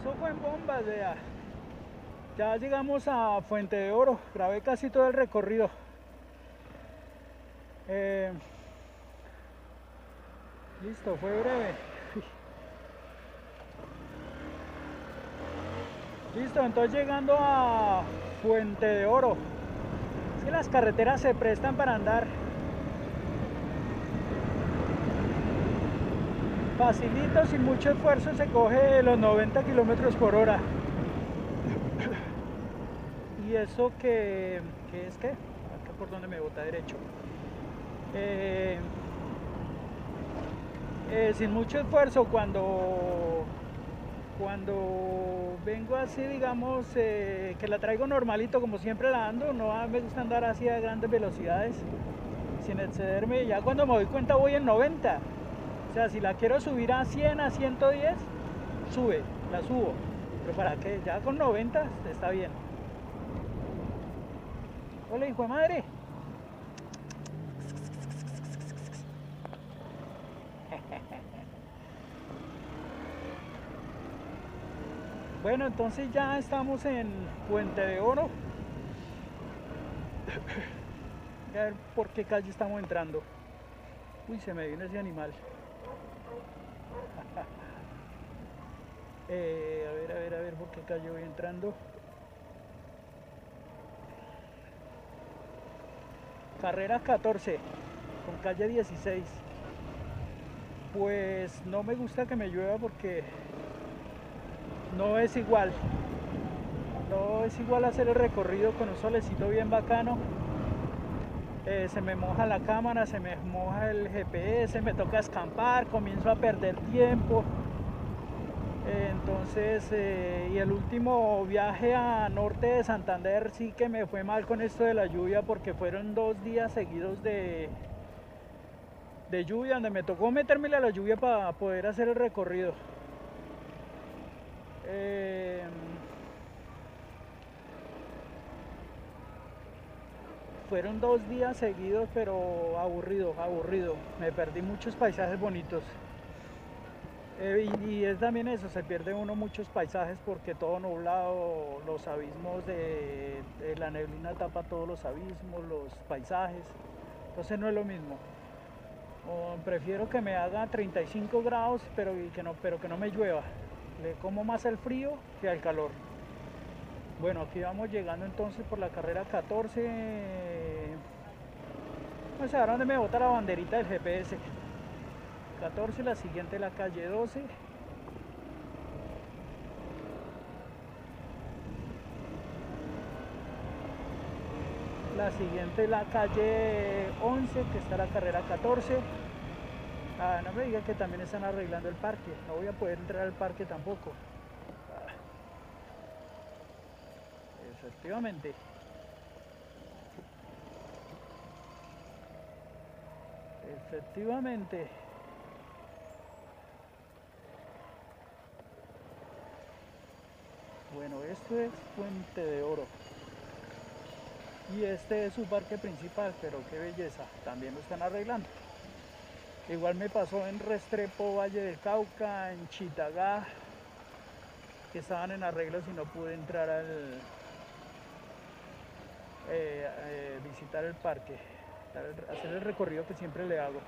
eso fue en bombas, vea. Ya llegamos a Fuente de Oro, grabé casi todo el recorrido. Eh, listo, fue breve. Listo, entonces llegando a Fuente de Oro. Es que las carreteras se prestan para andar. Facilito, sin mucho esfuerzo, se coge los 90 kilómetros por hora. Y eso que, que es que, acá por donde me bota derecho. Eh, eh, sin mucho esfuerzo, cuando cuando vengo así, digamos, eh, que la traigo normalito, como siempre la ando, no me gusta andar así a grandes velocidades, sin excederme. Ya cuando me doy cuenta voy en 90. Sea, si la quiero subir a 100, a 110, sube, la subo. Pero para que ya con 90 está bien. Hola, hijo de madre. Bueno, entonces ya estamos en Puente de Oro. A ver por qué calle estamos entrando. Uy, se me viene ese animal. Eh, a ver, a ver, a ver por qué calle voy entrando. Carrera 14, con calle 16. Pues no me gusta que me llueva porque no es igual. No es igual hacer el recorrido con un solecito bien bacano. Eh, se me moja la cámara, se me moja el GPS, me toca escampar, comienzo a perder tiempo. Entonces, eh, y el último viaje a norte de Santander sí que me fue mal con esto de la lluvia porque fueron dos días seguidos de, de lluvia donde me tocó meterme a la lluvia para poder hacer el recorrido. Eh, fueron dos días seguidos, pero aburrido, aburrido. Me perdí muchos paisajes bonitos. Eh, y, y, es también eso, se pierde uno muchos paisajes porque todo nublado, los abismos de, la neblina tapa todos los abismos, los paisajes. Entonces no es lo mismo. Prefiero que me haga 35 grados, pero que no, pero que no me llueva le como más el frío que al calor. Bueno, aquí vamos llegando entonces por la carrera 14. Vamos a ver dónde me bota la banderita del GPS. 14, la siguiente la calle 12. La siguiente la calle 11, que está la carrera 14. Ah, no me diga que también están arreglando el parque. No voy a poder entrar al parque tampoco. Ah. Efectivamente. Efectivamente. Bueno, esto es Fuente de Oro. Y este es su parque principal, pero qué belleza. También lo están arreglando. Igual me pasó en Restrepo, Valle del Cauca, en Chitagá, que estaban en arreglos y no pude entrar al eh, eh, visitar el parque, hacer el recorrido que siempre le hago.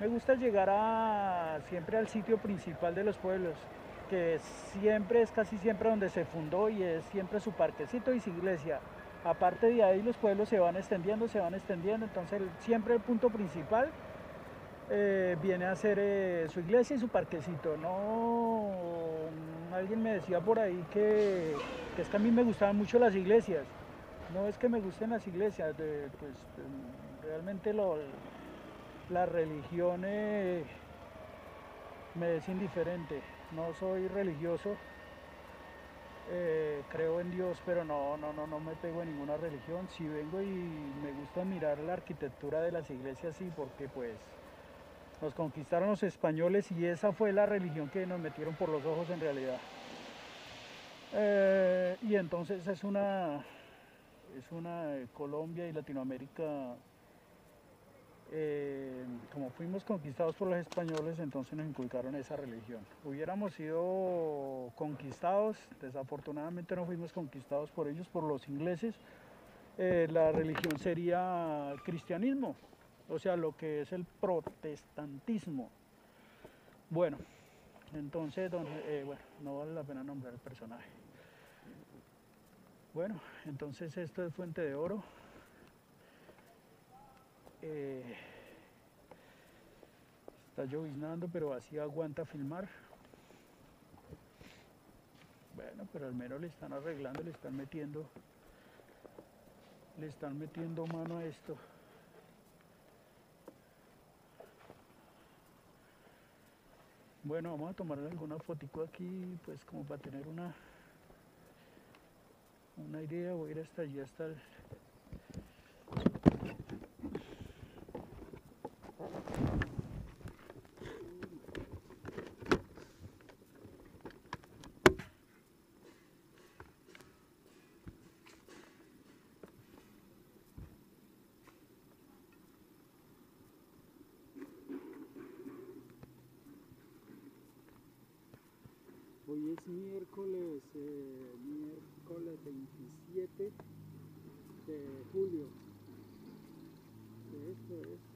Me gusta llegar a, siempre al sitio principal de los pueblos, que siempre es casi siempre donde se fundó y es siempre su parquecito y su iglesia. Aparte de ahí los pueblos se van extendiendo, se van extendiendo, entonces siempre el punto principal eh, viene a eh, su iglesia y su parquecito. No, alguien me decía por ahí que, es que a mí me gustaban mucho las iglesias. No es que me gusten las iglesias, de, pues realmente lo, la religión me es indiferente. No soy religioso, eh, creo en Dios, pero no, no, no, no me pego en ninguna religión. Si vengo y me gusta mirar la arquitectura de las iglesias, sí, porque pues nos conquistaron los españoles y esa fue la religión que nos metieron por los ojos en realidad. Eh, y entonces es una, es una Colombia y Latinoamérica eh, como fuimos conquistados por los españoles, entonces nos inculcaron esa religión. Hubiéramos sido conquistados, desafortunadamente no fuimos conquistados por ellos, por los ingleses, eh, la religión sería cristianismo, o sea, lo que es el protestantismo. Bueno, entonces, eh, bueno, no vale la pena nombrar el personaje. Bueno, entonces esto es Fuente de Oro. Eh, está lloviznando, pero así aguanta filmar. Bueno, pero al menos le están arreglando, le están metiendo, le están metiendo mano a esto. Bueno, vamos a tomar alguna fotico aquí, pues como para tener una una idea. Voy a ir hasta allí, hasta el, Hoy es miércoles, eh, Cola el 27 de julio. De esto es.